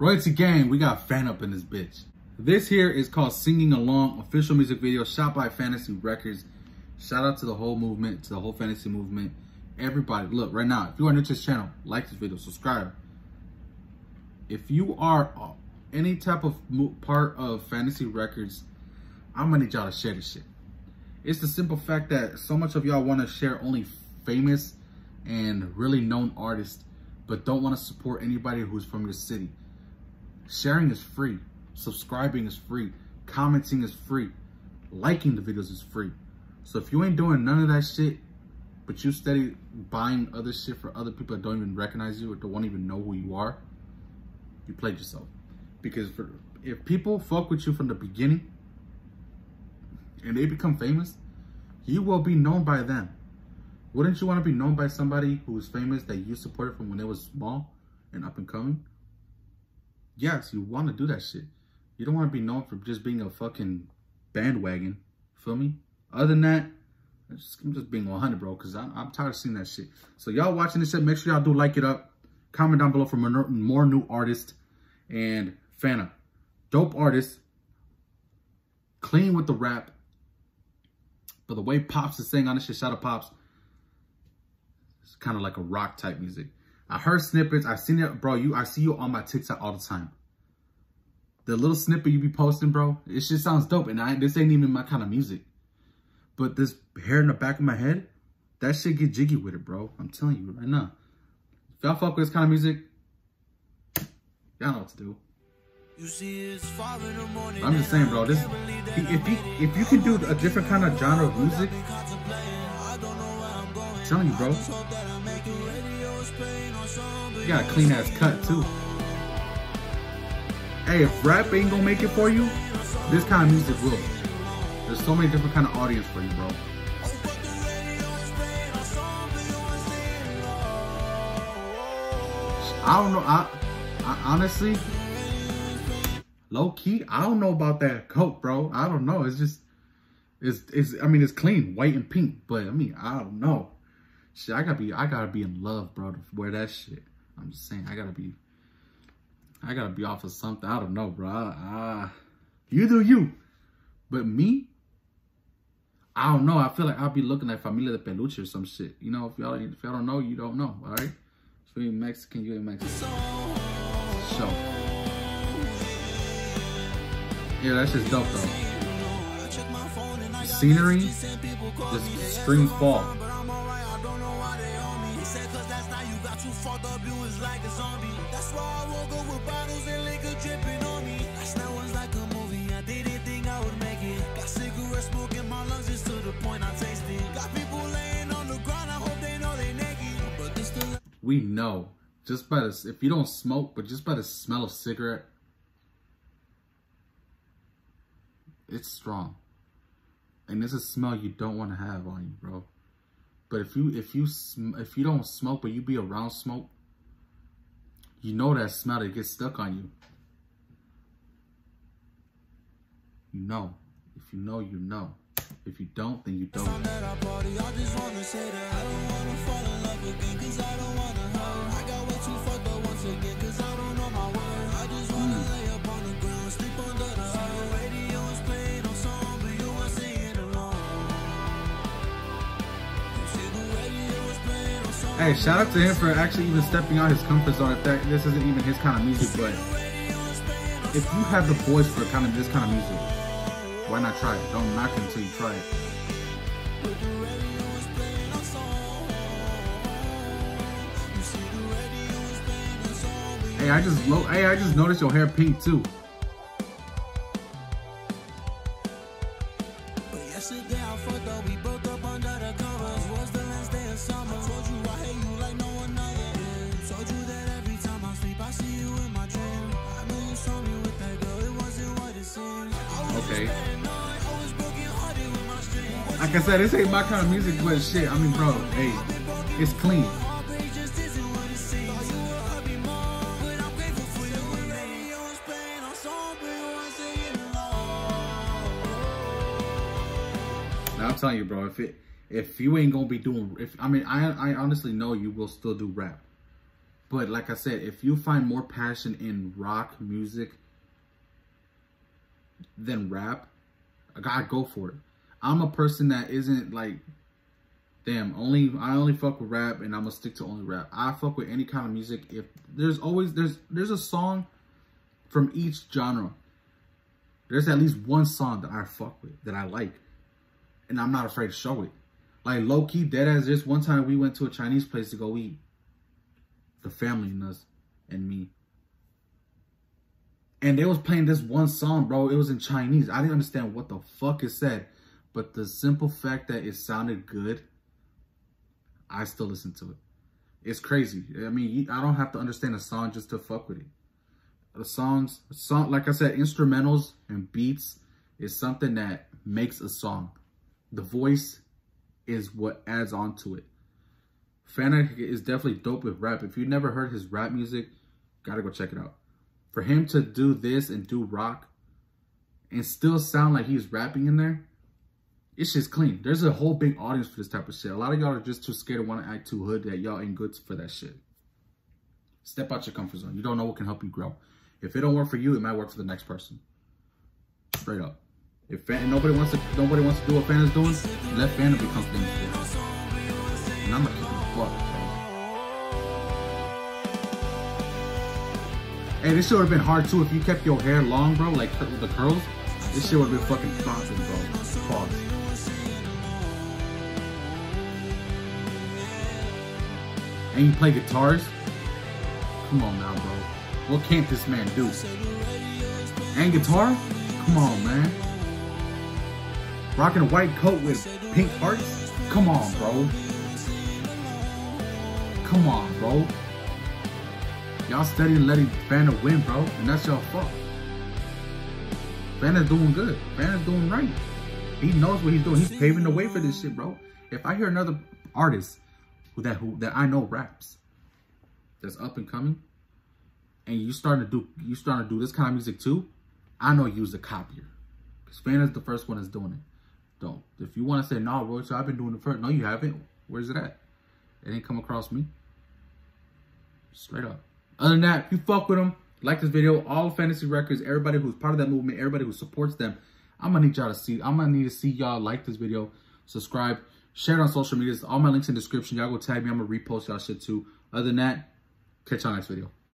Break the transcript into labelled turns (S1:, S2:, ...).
S1: Royalty Gang, we got fan up in this bitch. This here is called Singing Along, official music video shot by Fantasy Records. Shout out to the whole movement, to the whole fantasy movement. Everybody, look, right now, if you are new to this channel, like this video, subscribe. If you are any type of part of Fantasy Records, I'm gonna need y'all to share this shit. It's the simple fact that so much of y'all want to share only famous and really known artists, but don't want to support anybody who's from your city. Sharing is free. Subscribing is free. Commenting is free. Liking the videos is free. So if you ain't doing none of that shit, but you steady buying other shit for other people that don't even recognize you or don't even know who you are, you played yourself. Because for, if people fuck with you from the beginning and they become famous, you will be known by them. Wouldn't you want to be known by somebody who is famous that you supported from when they was small and up and coming? Yes, you want to do that shit. You don't want to be known for just being a fucking bandwagon. Feel me? Other than that, I'm just, I'm just being 100, bro, because I'm, I'm, tired of seeing that shit. So y'all watching this shit, make sure y'all do like it up. Comment down below for more, more new artists. And Fanta, dope artist. Clean with the rap. But the way Pops is saying on this shit, shout out Pops. It's kind of like a rock type music. I heard snippets. I've seen it, bro. You, I see you on my TikTok all the time. The little snippet you be posting, bro, it just sounds dope. And I, this ain't even my kind of music. But this hair in the back of my head, that shit get jiggy with it, bro. I'm telling you right now. If y'all fuck with this kind of music, y'all know what to do. I'm just saying, bro. This, if you if you can do a different kind of genre of music, I'm telling you, bro. Got a clean ass cut too. Hey, if rap ain't gonna make it for you, this kind of music will. There's so many different kind of audience for you, bro. I don't know. I, I honestly, low key, I don't know about that coat, bro. I don't know. It's just, it's, it's. I mean, it's clean, white and pink, but I mean, I don't know. Shit, I gotta be, I gotta be in love, bro, to wear that shit. I'm just saying, I gotta be, I gotta be off of something. I don't know, bro. Ah, you do you, but me, I don't know. I feel like I'll be looking at Familia de Peluche or some shit. You know, if y'all if y'all don't know, you don't know. All right. So you Mexican, you ain't Mexican. So yeah, that's just dope though. Scenery, just screams fall. That's why I woke up with bottles and liquor dripping on me. Last night was like a movie. I didn't think I would make it. Got cigarette smoke in my lungs just to the point I taste it. Got people laying on the ground. I hope they know they naked. But this still. We know just by this. If you don't smoke, but just by the smell of cigarette, it's strong. And it's a smell you don't want to have on you, bro. But if you if you if you don't smoke, but you be around smoke, you know that smell that gets stuck on you. You know. If you know, you know. If you don't, then you don't. Hey, shout out to him for actually even stepping out his comfort zone. If that this isn't even his kind of music, but if you have the voice for kind of this kind of music, why not try it? Don't knock it until you try it. Hey, I just hey, I just noticed your hair pink too. Okay. Like I said, this ain't my kind of music, but shit, I mean, bro, hey, it's clean. Now I'm telling you, bro, if it if you ain't gonna be doing if I mean I I honestly know you will still do rap. But like I said, if you find more passion in rock music than rap, I gotta go for it. I'm a person that isn't like, damn, only I only fuck with rap and I'm gonna stick to only rap. I fuck with any kind of music. If there's always there's there's a song from each genre. There's at least one song that I fuck with that I like, and I'm not afraid to show it. Like low key, dead as this one time we went to a Chinese place to go eat. The family and us and me. And they was playing this one song, bro. It was in Chinese. I didn't understand what the fuck it said. But the simple fact that it sounded good, I still listen to it. It's crazy. I mean, I don't have to understand a song just to fuck with it. The songs, song, like I said, instrumentals and beats is something that makes a song. The voice is what adds on to it. Fanatic is definitely dope with rap. If you never heard his rap music, gotta go check it out. For him to do this and do rock and still sound like he's rapping in there, it's just clean. There's a whole big audience for this type of shit. A lot of y'all are just too scared to want to act too hood that y'all ain't good for that shit. Step out your comfort zone. You don't know what can help you grow. If it don't work for you, it might work for the next person. Straight up. If fan, nobody wants to nobody wants to do what fan is doing, let fan become famous. And I'm gonna keep it fuck. Hey, this shit would have been hard too if you kept your hair long, bro, like the curls. This shit would have been fucking popping, bro. Pause. And you play guitars? Come on now, bro. What can't this man do? And guitar? Come on, man. Rocking a white coat with pink hearts? Come on, bro. Come on, bro. Y'all steady letting Fanta win, bro. And that's your fault. Fanta's doing good. Fanta's doing right. He knows what he's doing. He's paving the way for this shit, bro. If I hear another artist who that who that I know raps that's up and coming, and you starting to do you starting to do this kind of music too, I know you's a copier. Because Fanta's the first one that's doing it. Don't. If you want to say, no, bro, so I've been doing it first. No, you haven't. Where's it at? It ain't come across me. Straight up. Other than that, if you fuck with them, like this video, all fantasy records, everybody who's part of that movement, everybody who supports them, I'm gonna need y'all to see, I'm gonna need to see y'all like this video, subscribe, share it on social medias. All my links in the description. Y'all go tag me. I'm gonna repost y'all shit too. Other than that, catch y'all next video.